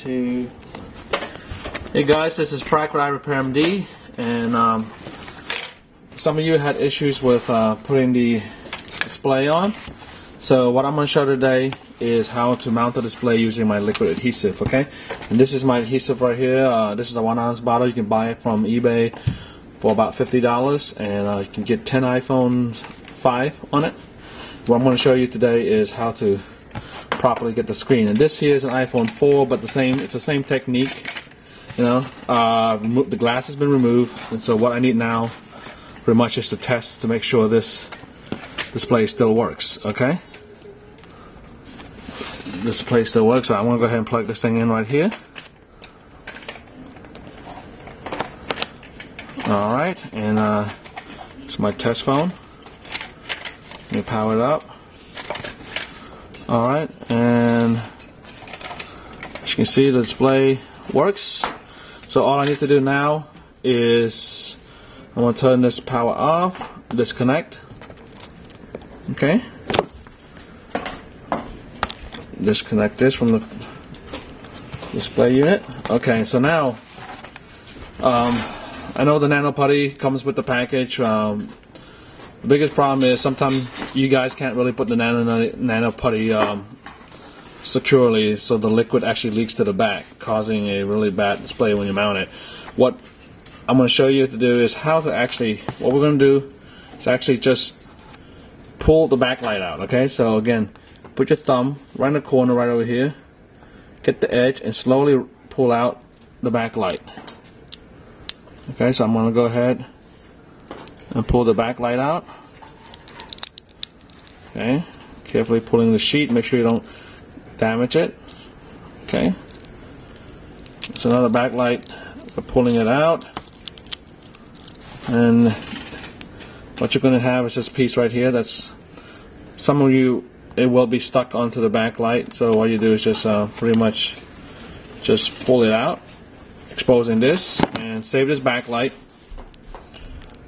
Hey guys, this is iRepairMD, and um, some of you had issues with uh, putting the display on. So what I'm going to show today is how to mount the display using my liquid adhesive, okay? And this is my adhesive right here. Uh, this is a one ounce bottle. You can buy it from eBay for about $50 and uh, you can get 10 iPhones 5 on it. What I'm going to show you today is how to properly get the screen. And this here is an iPhone 4, but the same it's the same technique. You know, uh, the glass has been removed, and so what I need now, pretty much, is to test to make sure this display still works. Okay. This display still works. So I'm gonna go ahead and plug this thing in right here. All right, and uh, it's my test phone. Let me power it up. Alright, and as you can see the display works. So all I need to do now is I'm to turn this power off, disconnect. Okay. Disconnect this from the display unit. Okay, so now um, I know the Nano Putty comes with the package. Um, the biggest problem is sometimes you guys can't really put the nano nano putty um, securely, so the liquid actually leaks to the back, causing a really bad display when you mount it. What I'm going to show you to do is how to actually. What we're going to do is actually just pull the backlight out. Okay, so again, put your thumb right in the corner right over here, get the edge, and slowly pull out the backlight. Okay, so I'm going to go ahead and pull the backlight out. Okay, carefully pulling the sheet, make sure you don't damage it. Okay, so now the backlight, so pulling it out, and what you're going to have is this piece right here. That's some of you it will be stuck onto the backlight. So what you do is just uh, pretty much just pull it out, exposing this, and save this backlight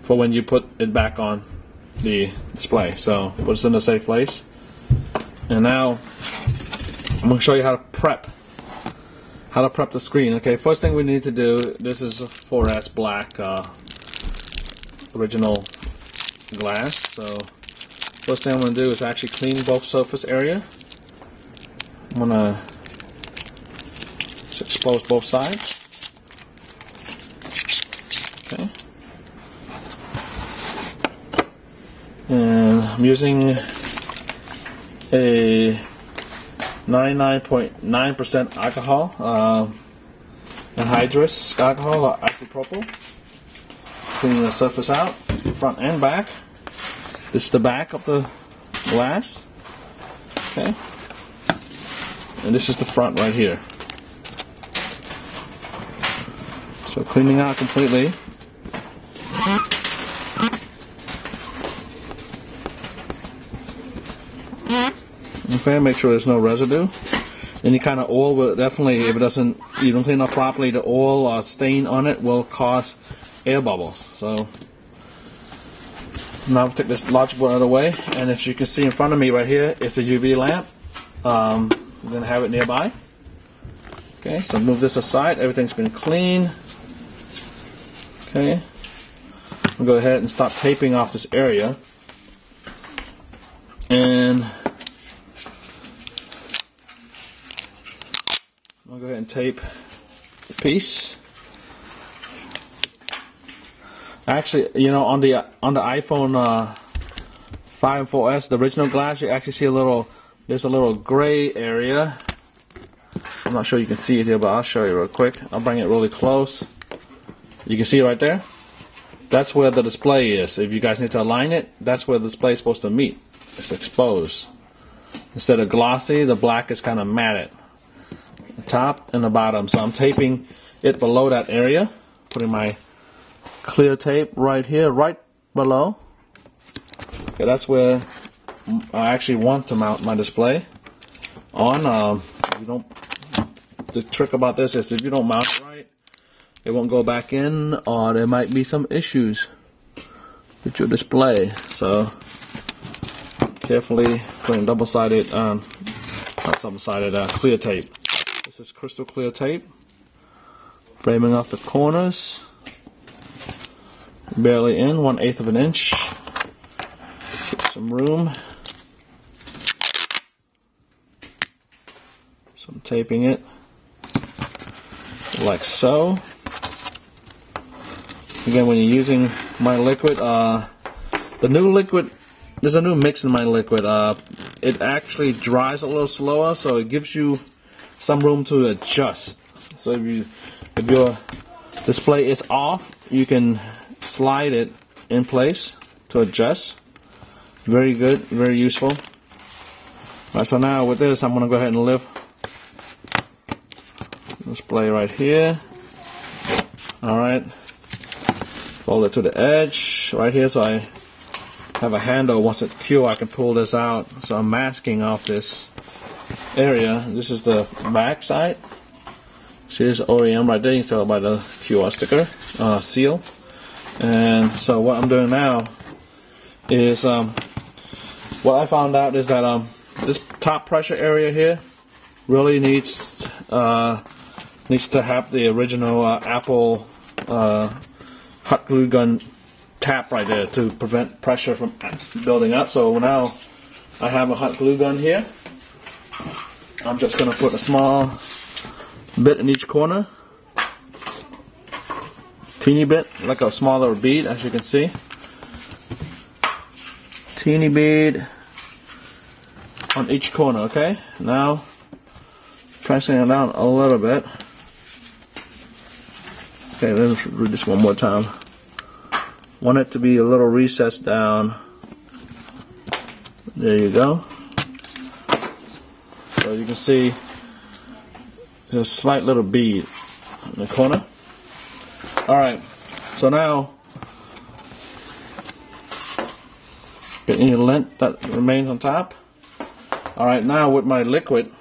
for when you put it back on the display. So put it in a safe place. And now I'm going to show you how to prep. How to prep the screen. Okay, first thing we need to do, this is a 4S black uh, original glass. So first thing I'm going to do is actually clean both surface area. I'm going to expose both sides. Okay. and I'm using a 99.9% alcohol um, anhydrous alcohol or isopropyl. Cleaning the surface out, front and back. This is the back of the glass. Okay. And this is the front right here. So cleaning out completely. Okay, make sure there's no residue. Any kind of oil will definitely, if it doesn't, you don't clean up properly, the oil or stain on it will cause air bubbles. So now I'll take this logic board out of the way, and as you can see in front of me right here, it's a UV lamp. Um, I'm gonna have it nearby. Okay, so move this aside. Everything's been clean. Okay, I'll go ahead and stop taping off this area. And I'll go ahead and tape the piece. Actually, you know, on the on the iPhone uh, 5 and 4S, the original glass, you actually see a little, there's a little gray area. I'm not sure you can see it here, but I'll show you real quick. I'll bring it really close. You can see it right there. That's where the display is. If you guys need to align it, that's where the display is supposed to meet. It's exposed. Instead of glossy, the black is kind of matted top and the bottom. So I'm taping it below that area, putting my clear tape right here, right below. Okay, that's where I actually want to mount my display on. Um, you don't. The trick about this is if you don't mount it right, it won't go back in, or there might be some issues with your display. So carefully putting double-sided, um, not double-sided, uh, clear tape This crystal clear tape. Framing off the corners. Barely in, one eighth of an inch. Some room. So I'm taping it like so. Again, when you're using my liquid, uh, the new liquid, there's a new mix in my liquid. Uh, it actually dries a little slower, so it gives you some room to adjust. So if you if your display is off, you can slide it in place to adjust. Very good, very useful. Alright, so now with this, I'm to go ahead and lift display right here. Alright, fold it to the edge right here so I have a handle. Once it's cure, I can pull this out. So I'm masking off this area. This is the back side. See this OEM right there, you can tell by the QR sticker, uh, seal. And so what I'm doing now is, um, what I found out is that um, this top pressure area here really needs uh, needs to have the original uh, Apple uh, hot glue gun tap right there to prevent pressure from building up. So now I have a hot glue gun here. I'm just going to put a small bit in each corner. Teeny bit, like a smaller bead as you can see. Teeny bead on each corner, okay? Now, pressing it down a little bit. Okay, let's read this one more time. Want it to be a little recessed down. There you go. You can see there's a slight little bead in the corner. Alright, so now get any lint that remains on top. Alright, now with my liquid,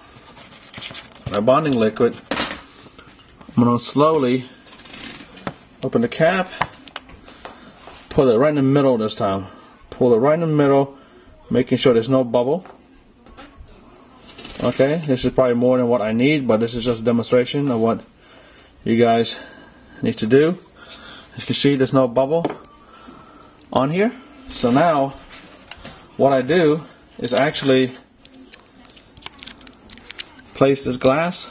my bonding liquid, I'm going to slowly open the cap, pull it right in the middle this time. Pull it right in the middle, making sure there's no bubble. Okay, this is probably more than what I need, but this is just a demonstration of what you guys need to do. As you can see, there's no bubble on here. So now, what I do is actually place this glass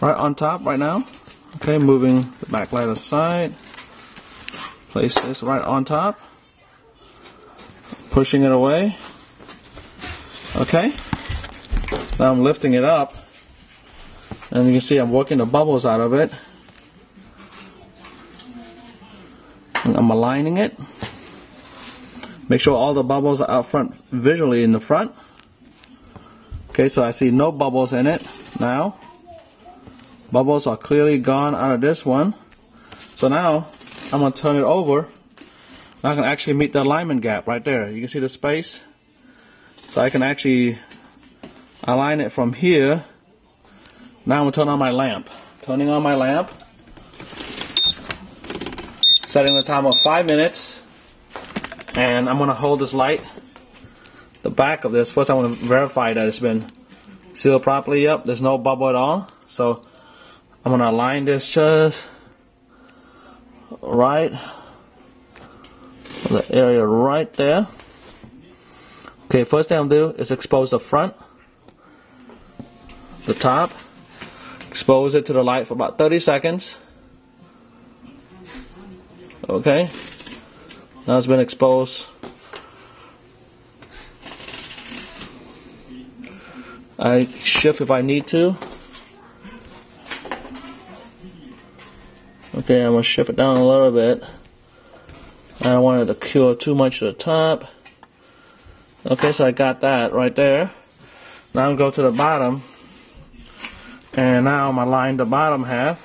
right on top right now. Okay, moving the backlight aside. Place this right on top. Pushing it away. Okay. Now I'm lifting it up. And you can see I'm working the bubbles out of it. And I'm aligning it. Make sure all the bubbles are out front visually in the front. Okay, so I see no bubbles in it now. Bubbles are clearly gone out of this one. So now I'm going to turn it over. Now I can actually meet the alignment gap right there. You can see the space. So I can actually align it from here. Now I'm to turn on my lamp. Turning on my lamp. Setting the timer five minutes. And I'm going to hold this light. The back of this. First I want to verify that it's been sealed properly. Yep, there's no bubble at all. So I'm gonna align this just right the area right there okay first thing I'm gonna do is expose the front the top expose it to the light for about 30 seconds okay now it's been exposed I shift if I need to Okay, I'm going to shift it down a little bit. I don't want it to cure too much to the top. Okay, so I got that right there. Now I'm going to go to the bottom. And now I'm line the bottom half.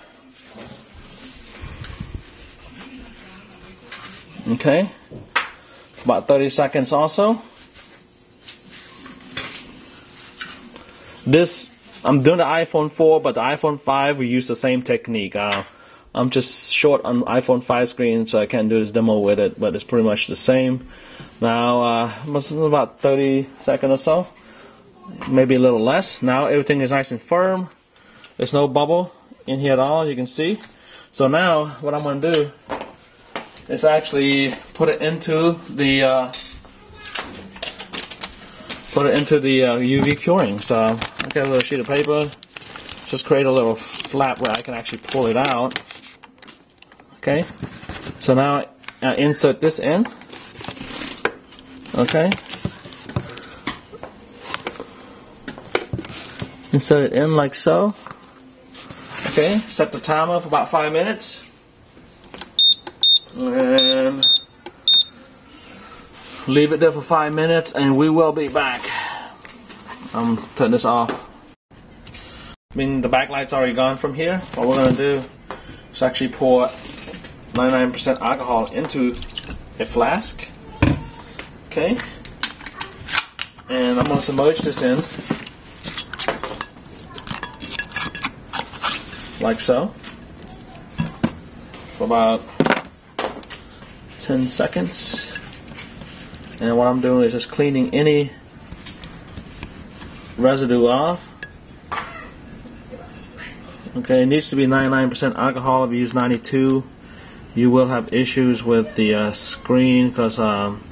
Okay. About 30 seconds also. This, I'm doing the iPhone 4, but the iPhone 5, we use the same technique. Uh, I'm just short on iPhone 5 screen, so I can't do this demo with it, but it's pretty much the same. Now, uh, about 30 seconds or so, maybe a little less. Now everything is nice and firm. There's no bubble in here at all, you can see. So now what I'm going to do is actually put it into the uh, put it into the uh, UV curing. So I got a little sheet of paper, just create a little flap where I can actually pull it out. Okay, so now I insert this in. Okay, insert it in like so. Okay, set the timer for about five minutes. And leave it there for five minutes and we will be back. I'm turn this off. I mean the backlight's already gone from here. What we're gonna do is actually pour 99% alcohol into a flask. Okay. And I'm gonna submerge this in like so. For about 10 seconds. And what I'm doing is just cleaning any residue off. Okay it needs to be 99% alcohol. If you use 92 you will have issues with the uh, screen because um,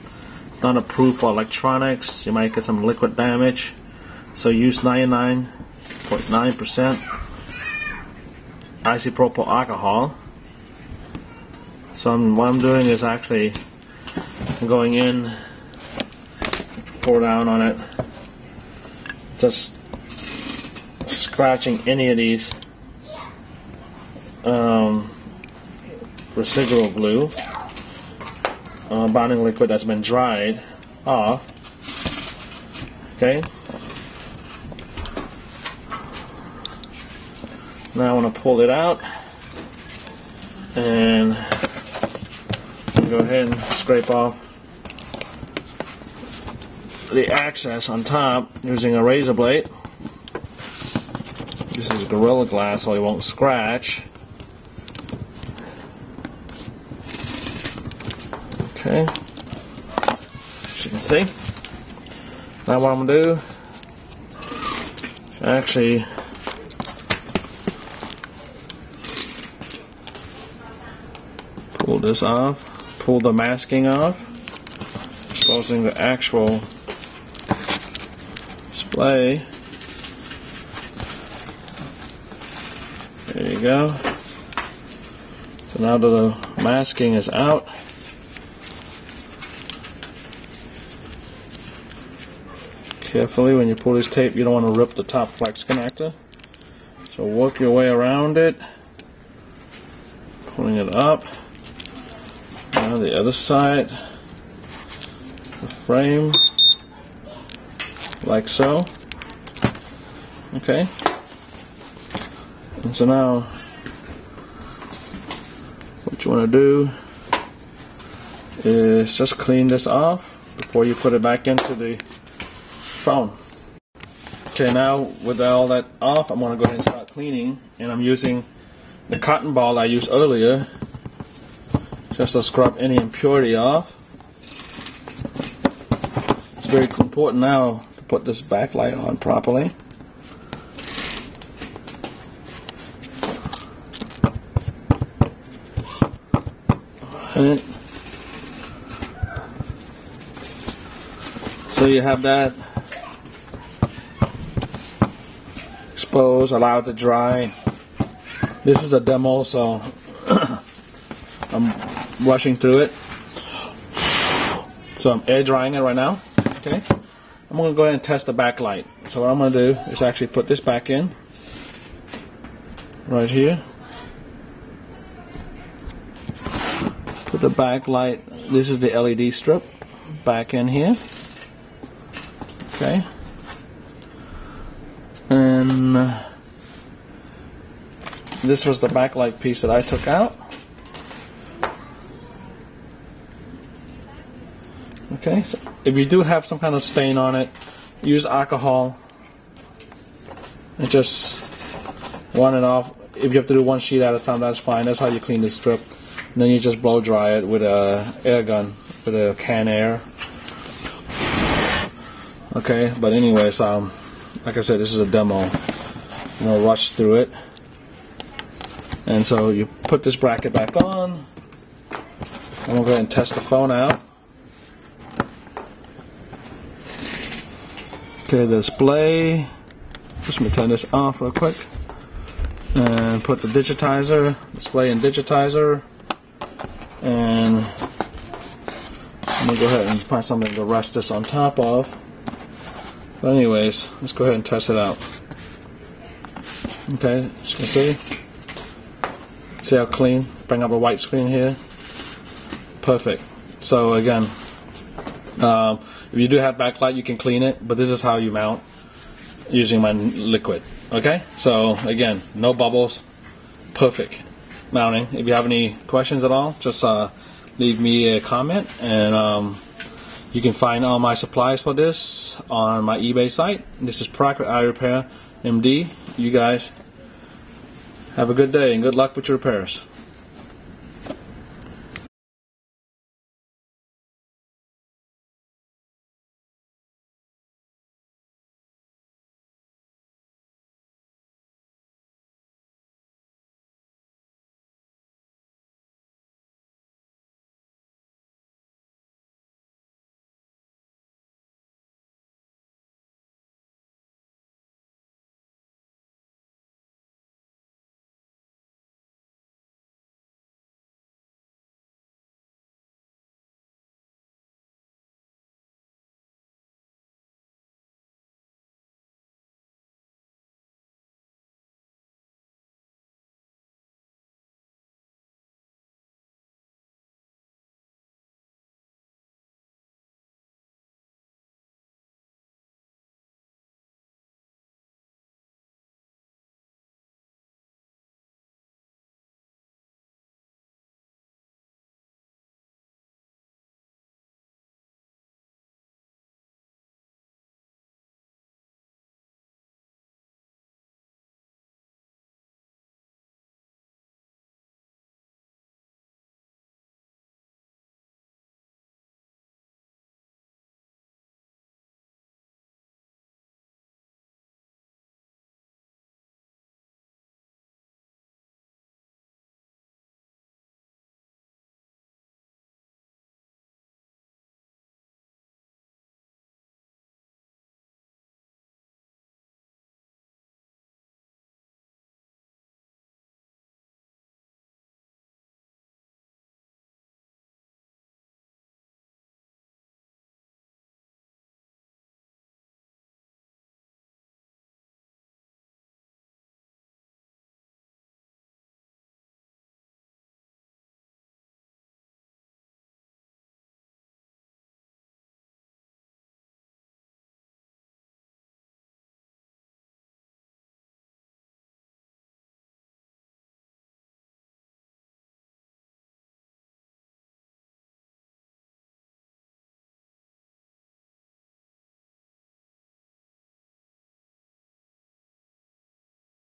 it's not approved for electronics. You might get some liquid damage. So use 99.9% isopropyl alcohol. So I'm, what I'm doing is actually going in, pour down on it, just scratching any of these um, residual glue, uh, bonding liquid that's been dried off. Okay, Now I want to pull it out and go ahead and scrape off the access on top using a razor blade. This is Gorilla Glass so it won't scratch. Okay, as you can see. Now what I'm going to do is actually this off, pull the masking off, exposing the actual display. There you go. So now that the masking is out, carefully when you pull this tape you don't want to rip the top flex connector. So work your way around it, pulling it up. The other side, the frame, like so. Okay. And so now, what you want to do is just clean this off before you put it back into the phone. Okay, now with all that off, I'm going to go ahead and start cleaning. And I'm using the cotton ball I used earlier just to scrub any impurity off. It's very important now to put this backlight on properly. So you have that exposed, allowed to dry. This is a demo, so rushing through it. So I'm air drying it right now. Okay. I'm to go ahead and test the backlight. So what I'm to do is actually put this back in. Right here. Put the backlight, this is the LED strip, back in here. Okay. And uh, this was the backlight piece that I took out. Okay, so if you do have some kind of stain on it, use alcohol and just run it off. If you have to do one sheet at a time, that's fine. That's how you clean the strip. And then you just blow dry it with a air gun, with a can air. Okay, but anyways, um, like I said, this is a demo. no rush through it. And so you put this bracket back on. And we'll go ahead and test the phone out. Okay, display. Just me turn this off real quick. And put the digitizer, display and digitizer. And I'm gonna go ahead and find something to rest this on top of. But anyways, let's go ahead and test it out. Okay, as you can see. See how clean? Bring up a white screen here. Perfect. So again, um, if you do have backlight, you can clean it, but this is how you mount using my liquid. Okay, so again, no bubbles, perfect mounting. If you have any questions at all, just uh, leave me a comment, and um, you can find all my supplies for this on my eBay site. This is Prakriti Eye Repair MD. You guys have a good day and good luck with your repairs.